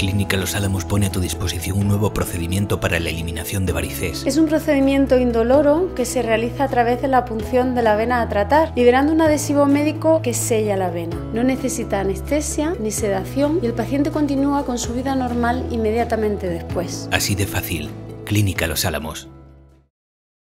Clínica Los Álamos pone a tu disposición un nuevo procedimiento para la eliminación de varices. Es un procedimiento indoloro que se realiza a través de la punción de la vena a tratar, liberando un adhesivo médico que sella la vena. No necesita anestesia ni sedación y el paciente continúa con su vida normal inmediatamente después. Así de fácil. Clínica Los Álamos.